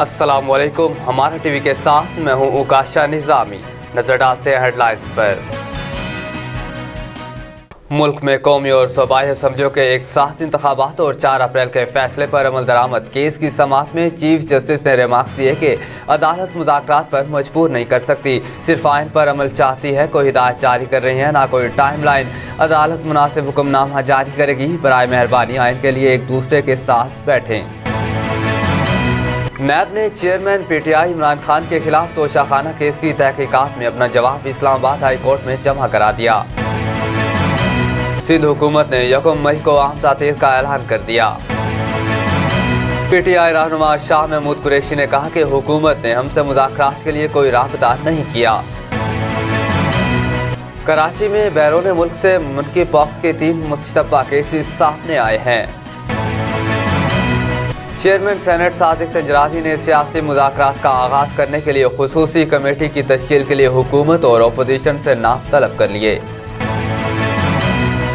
अस्सलाम वालेकुम हमारा टीवी के साथ मैं हूँ उकाशा निज़ामी। नज़र डालते हैं हेडलाइंस पर। मुल्क में कौमी और सूबाई असम्बलियों के एक साथ इंतबात और चार अप्रैल के फैसले पर अमल दरामद केस की समात में चीफ जस्टिस ने रिमार्क्स दिए कि अदालत मुजाकर पर मजबूर नहीं कर सकती। सिर्फ़ आइन पर अमल चाहती है, कोई हिदायत जारी कर रही है, ना कोई टाइम लाइन अदालत मुनासिब हुक्मनामा जारी करेगी। बर मेहरबानी आइन के लिए एक दूसरे के साथ बैठें। नैब ने चेयरमैन पीटीआई इमरान खान के खिलाफ तोशाखाना केस की तहकीकात में अपना जवाब इस्लामाबाद हाई कोर्ट में जमा करा दिया। सिंध हुकूमत ने यकम मई को आम तातीर का ऐलान कर दिया। पीटीआई रहनुमा शाह महमूद कुरैशी ने कहा कि हुकूमत ने हमसे मुजाकर के लिए कोई रबता नहीं किया। कराची में बैरून मुल्क से मुनकी पॉक्स के तीन मुशतबा केसेस सामने आए हैं। चेयरमैन सेनेट सादिक संजरावी ने सियासी मुजाकर का आगाज़ करने के लिए खसूसी कमेटी की तश्कील के लिए हुकूमत और अपोजिशन से नाम तलब कर लिए।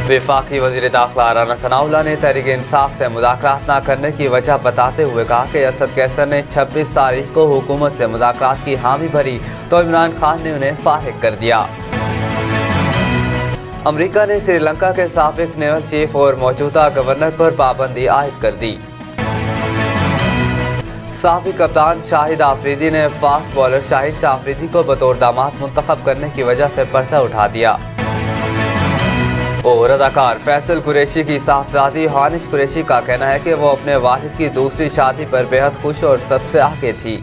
विफाकी वज़ीर दाखिला राना सनाउल्ला ने तहरीक इंसाफ से मुजाकर न करने की वजह बताते हुए कहा कि असद कैसर ने 26 तारीख को हुकूमत से मुजाकर की हामी भरी तो इमरान खान ने उन्हें फारिग कर दिया। अमरीका ने श्रीलंका के सबक नेवल चीफ और मौजूदा गवर्नर पर पाबंदी आयद कर दी। सबक कप्तान शाहिद आफरीदी ने फास्ट बॉलर शाहिद शाह आफरीदी को बतौर दामाद मुंतखब करने की वजह से पर्दा उठा दिया। और अदाकार फैसल कुरैशी की साहबजादी हानिश कुरैशी का कहना है कि वो अपने वालिद की दूसरी शादी पर बेहद खुश और सबसे आगे थी।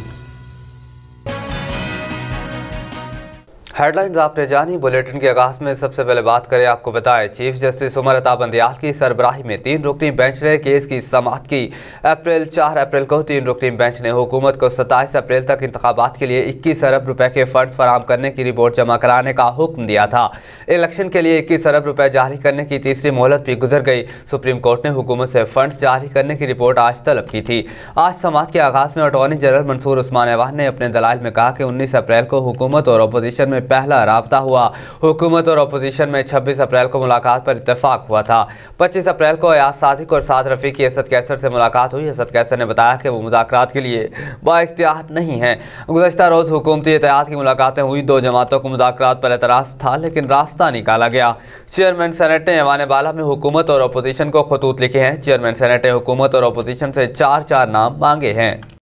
हेडलाइंस आपने जानी, बुलेटिन के आगाज़ में सबसे पहले बात करें आपको बताएँ, चीफ जस्टिस उमर अता बंदियाल की सरबराही में तीन रुकनी बेंच ने केस की समात की। अप्रैल चार अप्रैल को तीन रुकनी बेंच ने हुकूमत को सत्ताईस अप्रैल तक इंतबात के लिए इक्कीस अरब रुपए के फंड फराम करने की रिपोर्ट जमा कराने का हुक्म दिया था। इलेक्शन के लिए इक्कीस अरब रुपए जारी करने की तीसरी मोहलत भी गुजर गई। सुप्रीम कोर्ट ने हुकूमत से फंड जारी करने की रिपोर्ट आज तलब की थी। आज समात के आगाज़ में अटॉर्नी जनरल मंसूर उस्मान अवान ने अपने दलाल में कहा कि उन्नीस अप्रैल को हुकूमत और अपोजिशन में पहला रबता हुआ। हुकूमत और अपोजिशन में छब्बीस अप्रैल को मुलाकात पर इतफाक हुआ था। पच्चीस अप्रैल को अयाज सादिक और साद रफ़ी की असद कैसर से मुलाकात हुई। असद कैसर ने बताया कि वो मुजाकर के लिए बाख्तियार नहीं है। गुजशत रोज़ हुकूमती एहतियात की मुलाकातें हुई। दो जमातों को मुजाकर पर एतराज़ था, लेकिन रास्ता निकाला गया। चेयरमैन सेनेट ने ऐवान बाला में हुकूमत और अपोजिशन को खतूत लिखे हैं। चेयरमैन सेनेट ने हुकूमत और अपोजिशन से चार चार नाम मांगे हैं।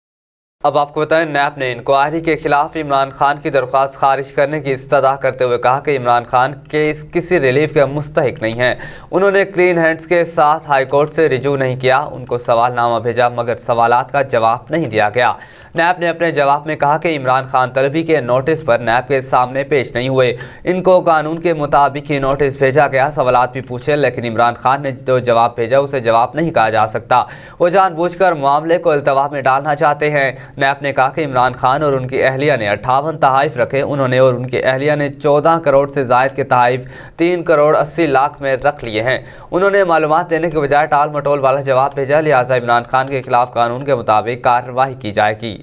अब आपको बताएँ, नैब ने इंक्वायरी के खिलाफ इमरान खान की दरख्वास्त खारिज करने की इस्तः करते हुए कहा कि इमरान खान केस किसी रिलीफ के मुस्तक नहीं है। उन्होंने क्लीन हैंड्स के साथ हाईकोर्ट से रिजू नहीं किया, उनको सवालनामा भेजा, मगर सवाल का जवाब नहीं दिया गया। नैब ने अपने जवाब में कहा कि इमरान खान तलबी के नोटिस पर नैब के सामने पेश नहीं हुए। इनको कानून के मुताबिक ही नोटिस भेजा गया सवाल भी पूछे, लेकिन इमरान खान ने जो जवाब भेजा, उसे जवाब नहीं कहा जा सकता। वो जानबूझकर मामले को अल्तवा में डालना चाहते हैं। नैब ने कहा कि इमरान खान और उनकी अहलिया ने अट्ठावन तहाइफ रखे। उन्होंने और उनकी अहलिया ने चौदह करोड़ से जायद के तहाइफ, तीन करोड़ अस्सी लाख में रख लिए हैं। उन्होंने मालूम देने के बजाय टाल मटोल वाला जवाब भेजा। लिहाजा इमरान खान के खिलाफ कानून के मुताबिक कार्रवाई की जाएगी।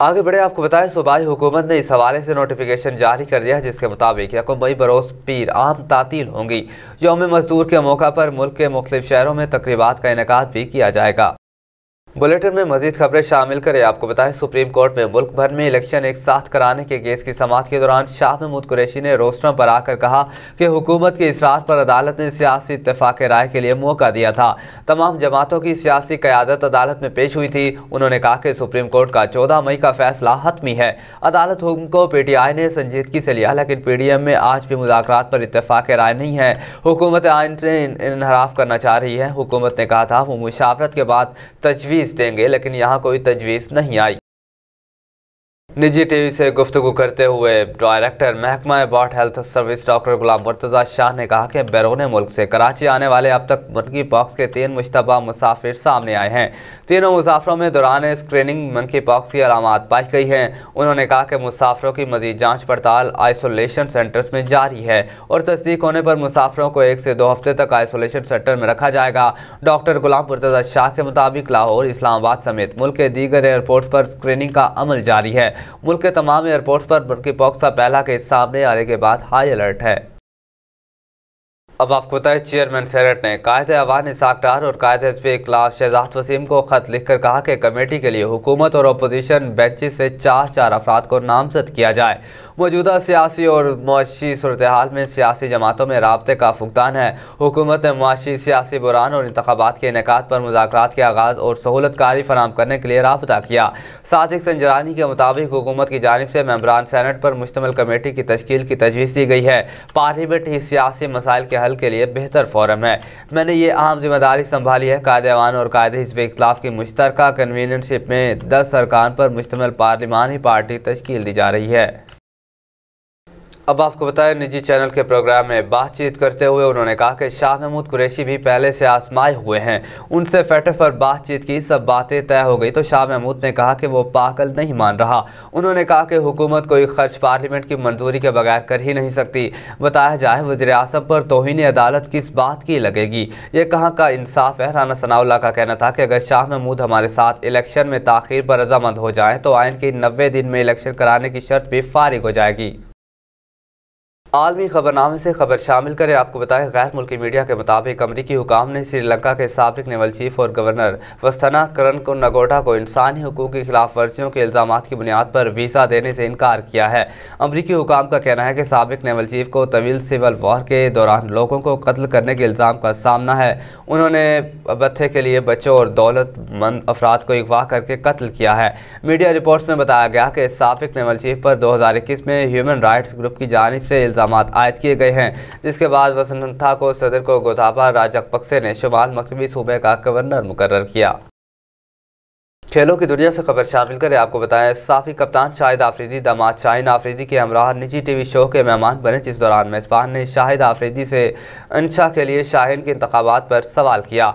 आगे बढ़े आपको बताएँ, सूबाई हुकूमत ने इस हवाले से नोटिफिकेशन जारी कर दिया है, जिसके मुताबिक यकम मई बरोस पीर आम तातील होंगी। योम मजदूर के मौका पर मुल्क के मुख्तलिफ़ शहरों में तकरीबा का इनका भी किया जाएगा। बुलेटिन में मजीद खबरें शामिल करें। आपको बताएँ, सुप्रीम कोर्ट में मुल्क भर में इलेक्शन एक साथ कराने के केस की समात के दौरान शाह महमूद कुरैशी ने रोस्टरों पर आकर कहा कि हुकूमत के इसरार पर अदालत ने सियासी इतफाक़ राय के लिए मौका दिया था। तमाम जमातों की सियासी क्यादत अदालत में पेश हुई थी। उन्होंने कहा कि सुप्रीम कोर्ट का चौदह मई का फैसला हतमी है। अदालत हुक्म को पी टी आई ने संजीदगी से लिया, लेकिन पी डी एम में आज भी मुजाकर पर इतफाक़ राय नहीं है। हुकूमत आइन ने इनहराफ करना चाह रही है। हुकूमत ने कहा था वो मुशावरत के बाद तजवीज़ तजवीज़ देंगे लेकिन यहाँ कोई तजवीज़ नहीं आई। निजी टीवी से गुफ्तु करते हुए डायरेक्टर महकमा bot health service doctor Ghulam Murtaza Shah ने कहा कि बैरून मुल्क से कराची आने वाले अब तक मनकी पॉक्स के तीन मुशतबा मुसाफिर सामने आए हैं। तीनों मुसाफरों में दौरान स्क्रीनिंग मनकी पॉक्स की अलामत पाई गई हैं। उन्होंने कहा कि मुसाफरों की मजीद जाँच पड़ताल आइसोलेशन सेंटर्स में जारी है और तस्दीक होने पर मुसाफरों को एक से दो हफ़्ते तक आइसोलेशन सेंटर में रखा जाएगा। डॉक्टर गुलाम मुर्तज़ा शाह के मुताबिक लाहौर, इस्लामाबाद समेत मुल्क के दीगर एयरपोर्ट्स पर स्क्रीनिंग का अमल जारी है। मुल्क के तमाम एयरपोर्ट्स पर बल्कि पॉक्स का पहला केस सामने आने के बाद हाई अलर्ट है। अब आपको बताएँ चेयरमैन सेनेट ने कायद अवान इसाकटार और कायद एस पी खिलाफ शहजाद वसीम को खत लिखकर कहा कि कमेटी के लिए हुकूमत और अपोजिशन बेंचेस से चार चार अफराद को नामजद किया जाए। मौजूदा सियासी और मुआशी सूरत हाल में सियासी जमातों में रबते का फुकदान है। हुकूमत ने मुआशी सियासी बुरान और इंतबात के इनका पर मुजाकर के आगाज़ और सहूलत कारी फराम करने के लिए रबता किया। सादिक संजरानी के मुताबिक हुकूमत की जानब से मेम्बरान सैनट पर मुश्तमल कमेटी की तश्कील की तजवीज़ दी गई है। पार्लियामेंट ही सियासी मसाइल के हल के लिए बेहतर फोरम है। मैंने ये अहम ज़िम्मेदारी संभाली है। कायदेवान और कायदे हिजब इख्लाफ की मुश्तर कन्वीनरशिप में दस सरकार पर मुश्तमल पार्लिमानी पार्टी तश्कील दी जा रही है। अब आपको बताएँ, निजी चैनल के प्रोग्राम में बातचीत करते हुए उन्होंने कहा कि शाह महमूद कुरैशी भी पहले से आसमाए हुए हैं। उनसे फैटे पर बातचीत की, सब बातें तय हो गई तो शाह महमूद ने कहा कि वो पागल नहीं मान रहा। उन्होंने कहा कि हुकूमत कोई खर्च पार्लियामेंट की मंजूरी के बगैर कर ही नहीं सकती। बताया जाए वजी अजम पर तोहन अदालत किस बात की लगेगी? ये कहाँ का इंसाफ है? राना सनाउल्ला का कहना था कि अगर शाह महमूद हमारे साथ इलेक्शन में ताखिर पर रजामंद हो जाए तो आयन की नबे दिन में इलेक्शन कराने की शर्त भी फारिग हो जाएगी। आलमी खबरनामे से खबर शामिल करें। आपको बताएँ, गैर मुल्की मीडिया के मुताबिक अमरीकी हुकाम ने श्रीलंका के सबक नेवल चीफ और गवर्नर वस्तना करण को नगोटा को इंसानी हकूक की खिलाफ वर्जियों के इल्ज़ाम की बुनियाद पर वीज़ा देने से इनकार किया है। अमरीकी हुकाम का कहना है कि सबक नेवल चीफ को तवील सिविल वॉर के दौरान लोगों को कत्ल करने के इल्ज़ाम का सामना है। उन्होंने बत्थे के लिए बच्चों और दौलतमंद अफराद को अगवा करके कत्ल किया है। मीडिया रिपोर्ट्स में बताया गया कि सबक नेवल चीफ पर दो हज़ार इक्कीस में ह्यूमन राइट्स ग्रुप की जानब से इल्ज़ाम इल्ज़ाम आयद किए गए हैं। जिसके बाद वसंथा को सदर को गोताबा राजपक्से ने शुमाल मकरबी सूबे का गवर्नर मुकर किया। खेलों की दुनिया से खबर शामिल करें, आपको बताएँ, साफी कप्तान शाहिद आफरीदी, दामाद शाहिन आफरीदी के हमरा निजी टीवी शो के मेहमान बने, जिस दौरान मेज़बान ने शाहिद आफरीदी से अंशा के लिए शाहिन के इंतबात पर सवाल किया।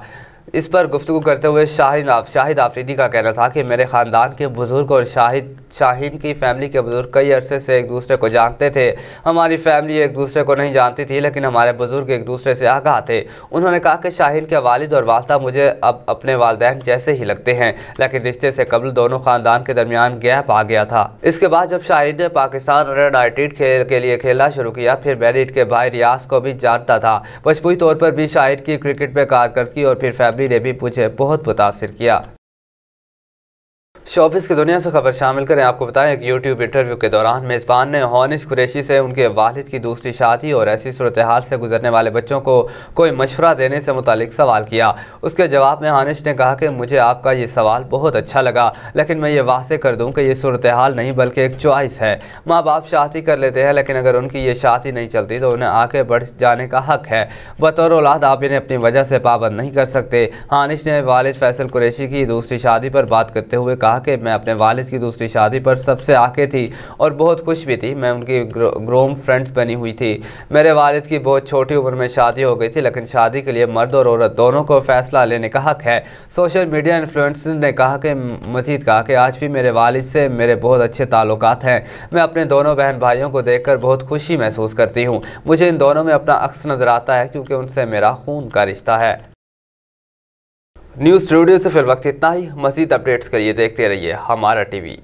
इस पर गुफ्तु करते हुए शाहिद शाहिद आफरीदी का कहना था कि मेरे ख़ानदान के बुज़ुर्ग और शाहिद शाहीन की फैमिली के बुज़ुर्ग कई अरसे से एक दूसरे को जानते थे। हमारी फैमिली एक दूसरे को नहीं जानती थी, लेकिन हमारे बुज़ुर्ग एक दूसरे से आगाह थे। उन्होंने कहा कि शाहीन के वालिद और वालदा मुझे अब अपने वालदेन जैसे ही लगते हैं, लेकिन रिश्ते से कबल दोनों ख़ानदान के दरमियान गैप आ गया था। इसके बाद जब शाहिद ने पाकिस्तान यूनाइटेड खेल के लिए खेलना शुरू किया, फिर बैरिट के भाई रियाज को भी जानता था। मजबूरी तौर पर भी शाहिद की क्रिकेट में कारकर्दगी और फिर फैमिली ने भी मुझे बहुत मुतासर किया। शोबिस की दुनिया से खबर शामिल करें। आपको बताएँ एक यूट्यूब इंटरव्यू के दौरान मेज़बान ने हॉनिश कुरैशी से उनके वालिद की दूसरी शादी और ऐसी सूरत हाल से गुजरने वाले बच्चों को कोई मशवरा देने से मुतलिक सवाल किया। उसके जवाब में हानिश ने कहा कि मुझे आपका ये सवाल बहुत अच्छा लगा, लेकिन मैं ये वाजे कर दूँ कि ये सूरत हाल नहीं, बल्कि एक चॉइस है। माँ बाप शादी कर लेते हैं, लेकिन अगर उनकी ये शादी नहीं चलती तो उन्हें आगे बढ़ जाने का हक है। बतौर औलाद, आप इन्हें अपनी वजह से पाबंद नहीं कर सकते। हानिश ने वालिद फैसल कुरैशी की दूसरी शादी पर बात करते हुए कहा कि मैं अपने वालिद की दूसरी शादी पर सबसे आके थी और बहुत खुश भी थी। मैं उनकी ग्रोम फ्रेंड्स बनी हुई थी। मेरे वालिद की बहुत छोटी उम्र में शादी हो गई थी, लेकिन शादी के लिए मर्द और औरत दोनों को फैसला लेने का हक है। सोशल मीडिया इन्फ्लुएंसर ने कहा कि, मजीद कहा कि, आज भी मेरे वालिद से मेरे बहुत अच्छे ताल्लुक हैं। मैं अपने दोनों बहन भाइयों को देखकर बहुत खुशी महसूस करती हूँ। मुझे इन दोनों में अपना अक्स नज़र आता है, क्योंकि उनसे मेरा खून का रिश्ता है। न्यूज़ स्टूडियो से फिर वक्त इतना ही। मजीद अपडेट्स के लिए देखते रहिए हमारा टीवी